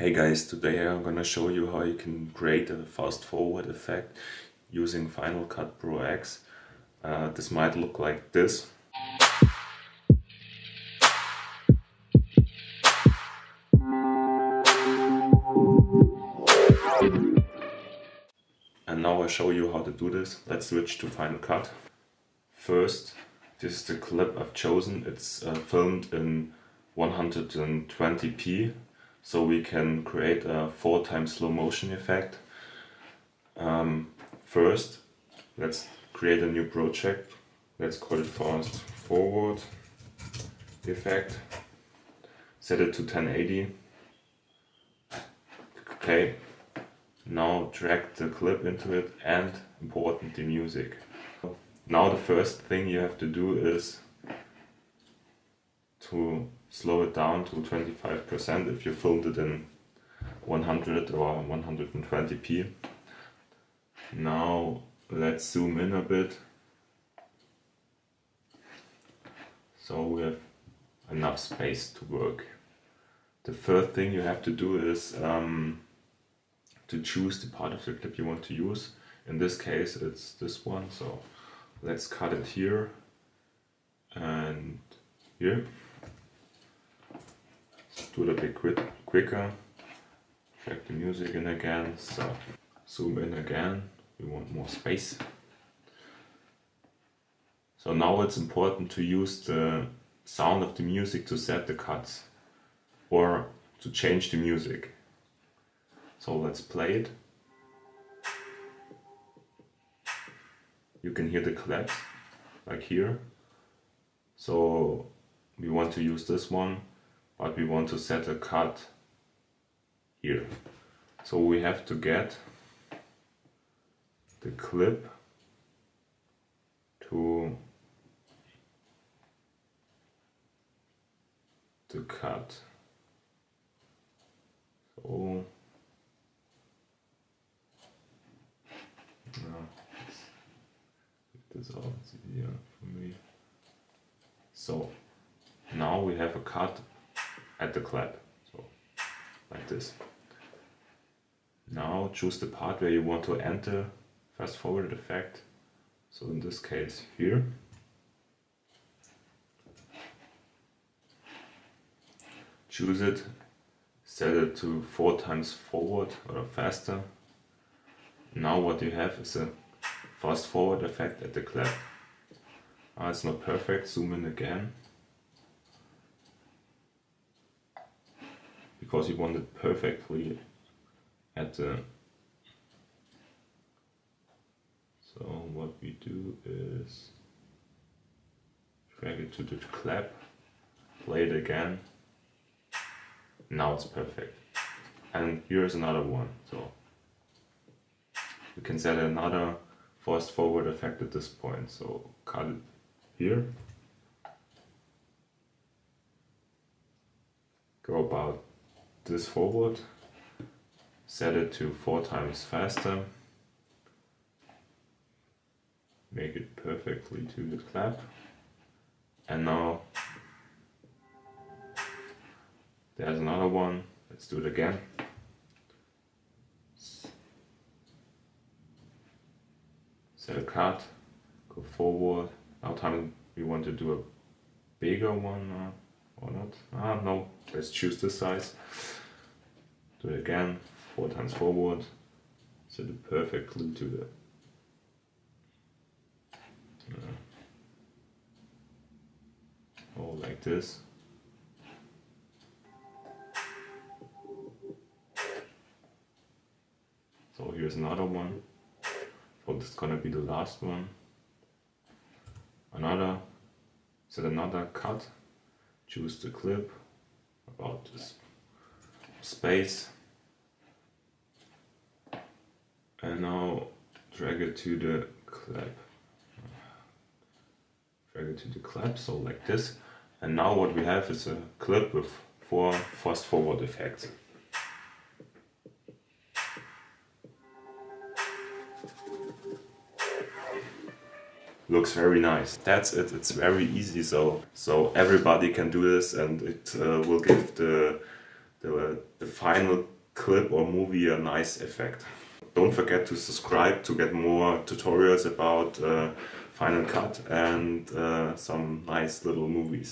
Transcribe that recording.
Hey guys, today I'm gonna show you how you can create a fast forward effect using Final Cut Pro X. Uh, this might look like this. And now I show you how to do this. Let's switch to Final Cut. First, this is the clip I've chosen. It's uh, filmed in 120p so we can create a four times slow motion effect. Um, first, let's create a new project. Let's call it fast forward effect. Set it to 1080. Okay, now drag the clip into it and important the music. Now the first thing you have to do is to slow it down to 25% if you filmed it in 100 or 120p. Now let's zoom in a bit. So we have enough space to work. The first thing you have to do is um, to choose the part of the clip you want to use. In this case it's this one, so let's cut it here and here a bit quick, quicker. Check the music in again. So zoom in again. We want more space. So now it's important to use the sound of the music to set the cuts or to change the music. So let's play it. You can hear the claps like here. So we want to use this one but we want to set a cut here. So we have to get the clip to the cut. So now this out easier for me. So now we have a cut at the clap. So like this. Now choose the part where you want to enter fast forward effect. So in this case here. Choose it, set it to four times forward or faster. Now what you have is a fast forward effect at the clap. Ah, it's not perfect, zoom in again. Because you wanted perfectly at the so what we do is drag it to the clap play it again. Now it's perfect. And here's another one so we can set another fast forward effect at this point. So cut it here. Go about this forward, set it to four times faster, make it perfectly to the clap, and now there's another one, let's do it again. Set a cut, go forward, now time we want to do a bigger one. Uh, or not. Ah, no, let's choose this size. Do it again, four times forward, set it perfectly to the uh, like this. So here's another one. So this is gonna be the last one. Another, set another cut choose the clip about this space. And now drag it to the clap drag it to the clap so like this. And now what we have is a clip with four fast forward effects looks very nice. That's it, it's very easy so so everybody can do this and it uh, will give the the, the final clip or movie a nice effect. Don't forget to subscribe to get more tutorials about uh, Final Cut and uh, some nice little movies.